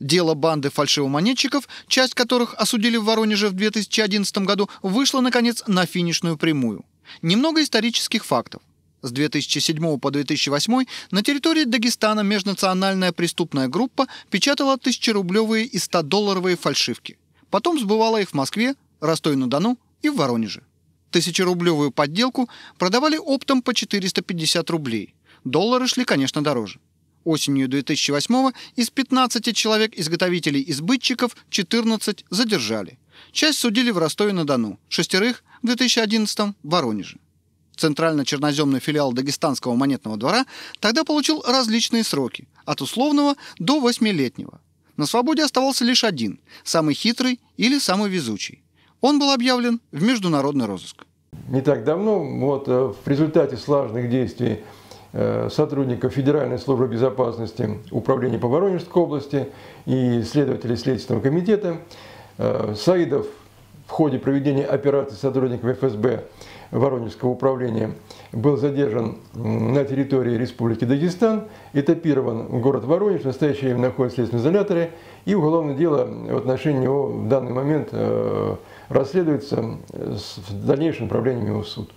Дело банды фальшивомонетчиков, часть которых осудили в Воронеже в 2011 году, вышло, наконец, на финишную прямую. Немного исторических фактов. С 2007 по 2008 на территории Дагестана межнациональная преступная группа печатала тысячерублевые и 100-долларовые фальшивки. Потом сбывала их в Москве, Ростове-на-Дону и в Воронеже. Тысячерублевую подделку продавали оптом по 450 рублей. Доллары шли, конечно, дороже. Осенью 2008 из 15 человек-изготовителей и сбытчиков 14 задержали. Часть судили в Ростове-на-Дону, шестерых в 2011 в Воронеже. Центрально-черноземный филиал Дагестанского монетного двора тогда получил различные сроки, от условного до восьмилетнего. На свободе оставался лишь один, самый хитрый или самый везучий. Он был объявлен в международный розыск. Не так давно, вот э, в результате слаженных действий сотрудников Федеральной службы безопасности Управления по Воронежской области и следователей Следственного комитета э, Саидов в ходе проведения операции сотрудников ФСБ Воронежского управления был задержан на территории Республики Дагестан, этапирован в город Воронеж, в настоящее время находится в следственном изоляторе, и уголовное дело в отношении него в данный момент расследуется с дальнейшим направлением его в суд.